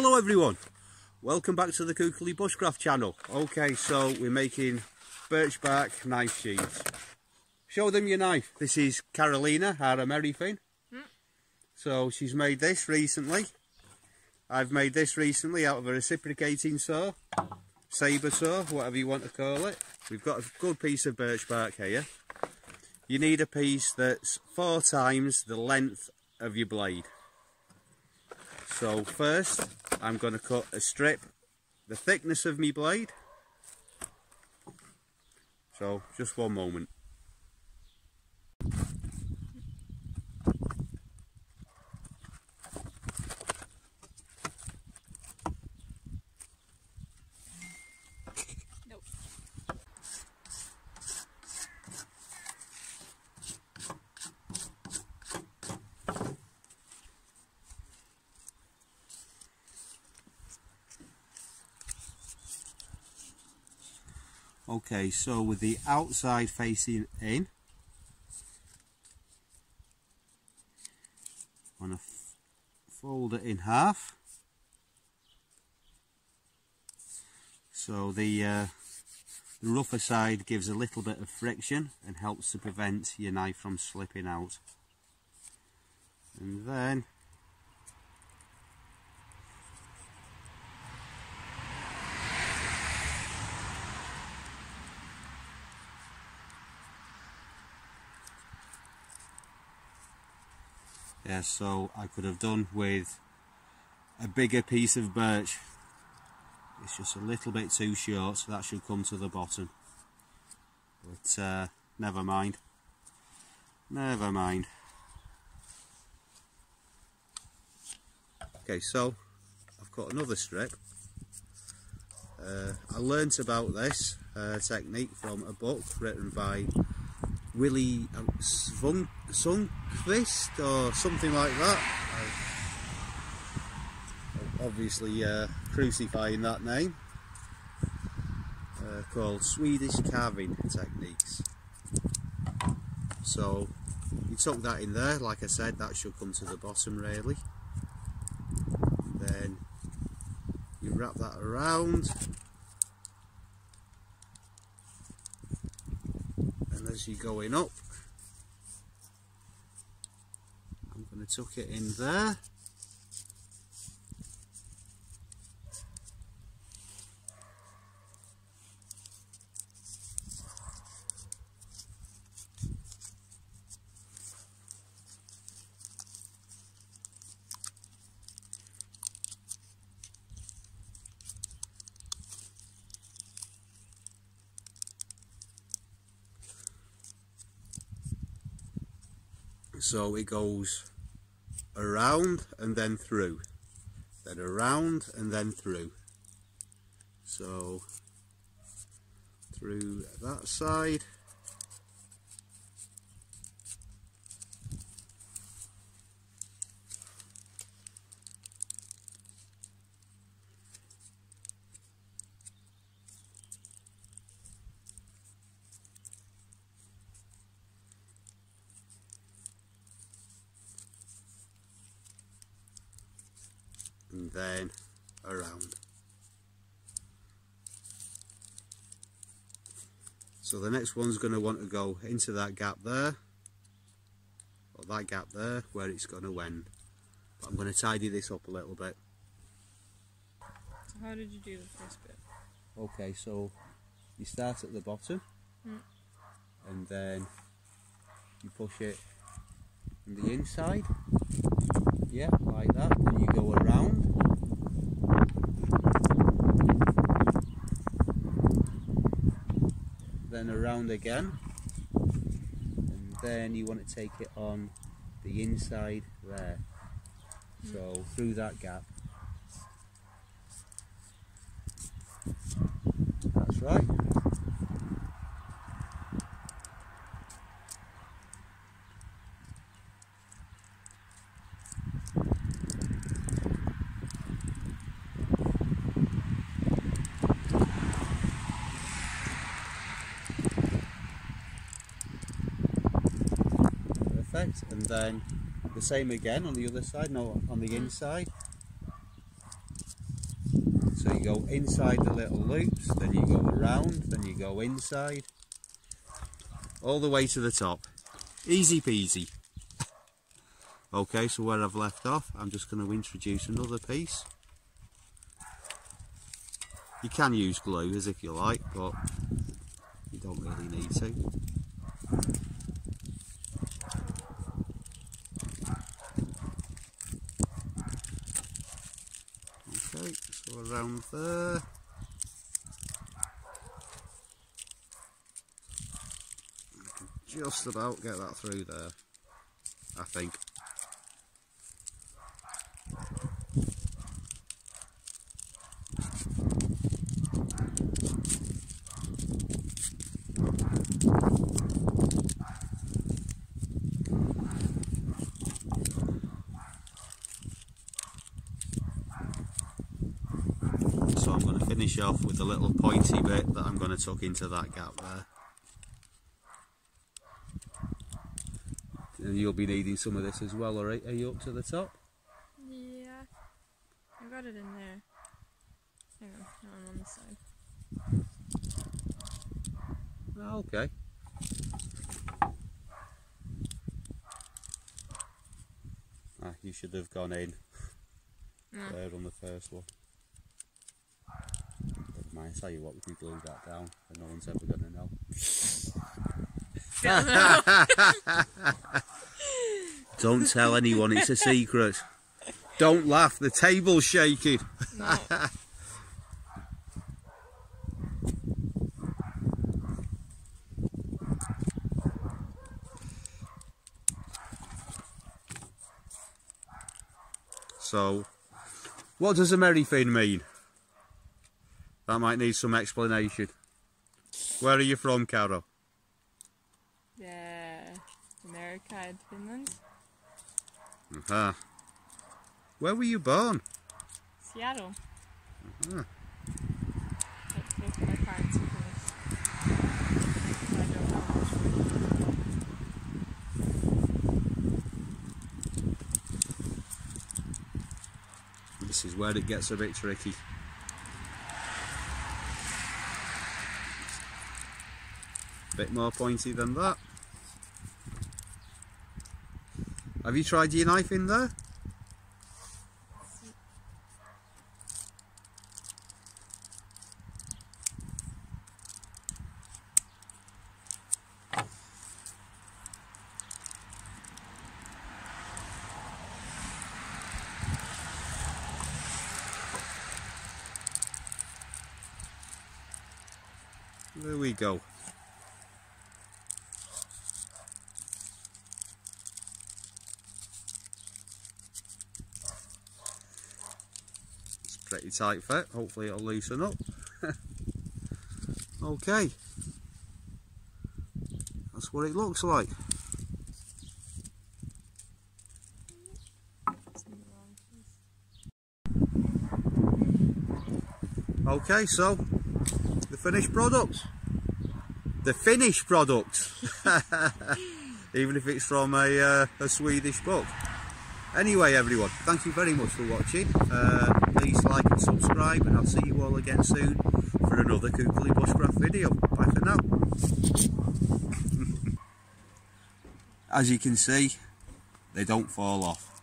Hello everyone, welcome back to the Kuukkeli Bushcraft channel. Okay, so we're making birch bark knife sheaths. Show them your knife. This is Carolina, our Amerifin. Mm. So she's made this recently. I've made this recently out of a reciprocating saw, sabre saw, whatever you want to call it. We've got a good piece of birch bark here. You need a piece that's four times the length of your blade. So first I'm going to cut a strip the thickness of my blade. So just one moment. Okay, so with the outside facing in, I'm to fold it in half. So the, uh, the rougher side gives a little bit of friction and helps to prevent your knife from slipping out. And then yeah so I could have done with a bigger piece of birch. It's just a little bit too short so that should come to the bottom. But uh, never mind. Never mind. Okay so I've got another strip. Uh, I learnt about this uh, technique from a book written by Willie uh, Sundqvist or something like that. obviously uh, crucifying that name. Uh, called Swedish Carving Techniques. So you tuck that in there, like I said, that should come to the bottom really. then you wrap that around as you're going up. Oh. I'm going to tuck it in there. So it goes around and then through then around and then through. So through that side and then around. So the next one's going to want to go into that gap there, or that gap there, where it's going to end. But I'm going to tidy this up a little bit. So how did you do the first bit? Okay, so you start at the bottom, mm. and then you push it on the inside, yeah, like that, then you go around, then around again. And then you want to take it on the inside there. So through that gap that's right perfect and then the same again on the other side no on the inside So you go inside the little loops, then you go around, then you go inside, all the way to the top. Easy peasy. Okay, so where I've left off, I'm just going to introduce another piece. You can use glue as if you like, but you don't really need to. Okay, so around there. just about get that through there, I think. So I'm going to finish off with a little pointy bit that I'm going to tuck into that gap there. And you'll be needing some of this as well, alright? Are you up to the top? Yeah. I got it in there. Hang on, now I'm on this side. Oh, okay. Ah, you should have gone in No. there on the first one. Never mind, tell you what, we can glue that down and no one's ever going to know. Don't tell anyone, it's a secret. Don't laugh, the table's shaking. No. So, what does Amerifin mean? That might need some explanation. Where are you from, Carol? yeah. America and Finland. Uh-huh. Where were you born? Seattle. Both my parents are Finnish. I don't know much. This is where it gets a bit tricky. Bit more pointy than that. Have you tried your knife in there? There we go. Pretty tight fit. Hopefully it'll loosen up. okay. That's what it looks like. Okay, so the finished product. The finished product. Even if it's from a, uh, a Swedish book. Anyway, everyone, thank you very much for watching. Uh, please like and subscribe, and I'll see you all again soon for another Kuukkeli Bushcraft video. Bye for now. As you can see, they don't fall off.